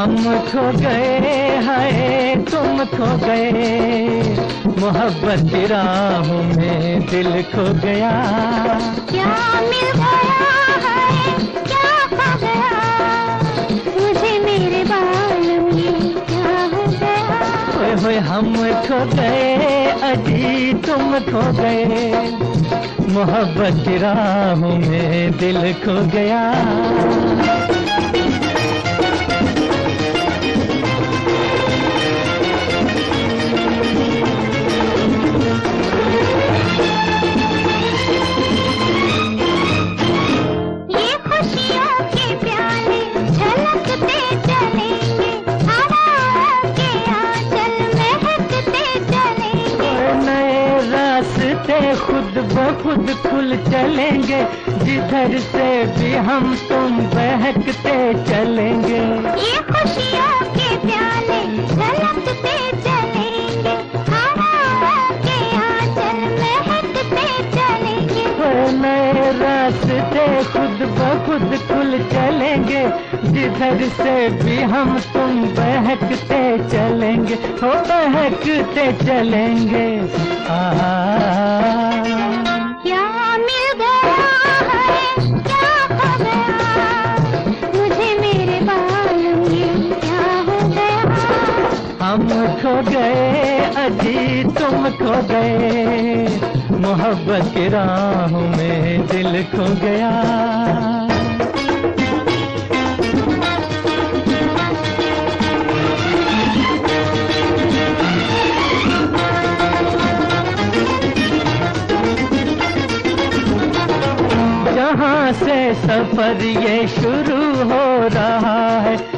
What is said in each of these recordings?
हम खो गए हैं तुम खो गए। मोहब्बत की राहों में दिल खो गया। क्या मिल गया है क्या खो गया? मुझे मेरे बालम में क्या हो गया? ओए होए हम खो गए अजी तुम खो गए। मोहब्बत की राहों में दिल खो गया। खुद ब खुद खुल चलेंगे। जिधर से भी हम तुम बहकते चलेंगे। ये खुशियों के प्याले छलकते चलेंगे। के आंचल महकते चलेंगे। नए रास्ते खुद ब खुद खुल चलेंगे। जिधर से भी हम तुम बहकते चलेंगे। हो बहकते चलेंगे। आ खो गए अजी तुम खो गए। मोहब्बत की राहों में दिल खो गया। जहाँ से सफ़र ये शुरू हो रहा है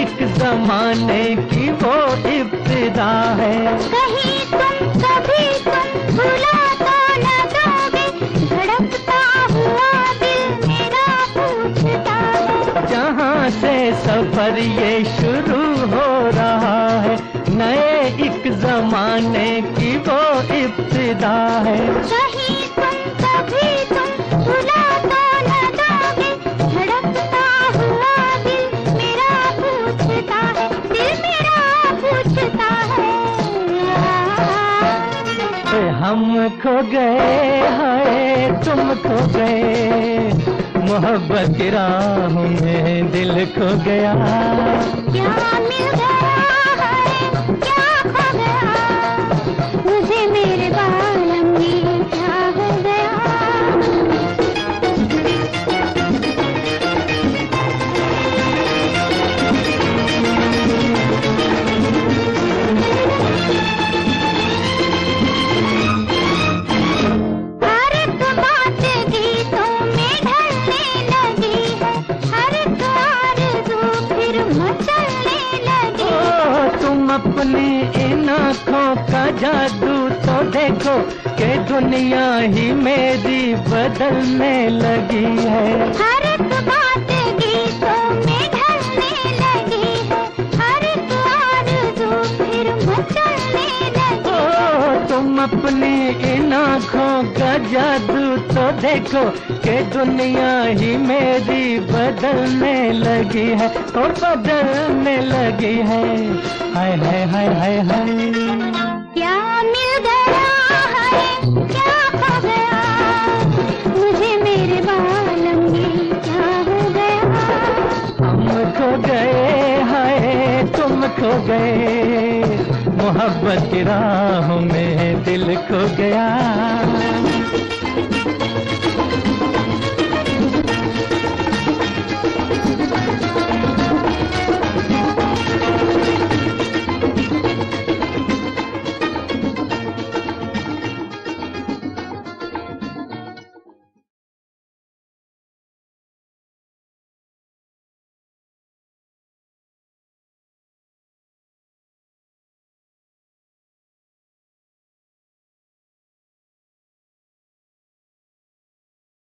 एक जमाने की वो इब्तिदा है। कहीं तुम कभी तुम भुला तो न दोगे धड़कता हुआ दिल मेरा पूछता है। जहाँ से सफ़र ये शुरू हो रहा है नए एक जमाने की वो इब्तिदा है। कहीं खो गए हाय तुम खो गए। मोहब्बत की राह में दिल खो गया। क्या मिल गया है? क्या जादू तो देखो के दुनिया ही मेरी बदलने लगी है। हर एक बात गीतों में ढलने लगी है। हर एक आरज़ू फिर मचलने लगी ओ तुम अपनी इन आँखों का जादू तो देखो के दुनिया ही मेरी बदलने लगी है और बदलने लगी है। हाय हाय हाय हाय हाय। खो गए। मोहब्बत की राहों में दिल खो गया।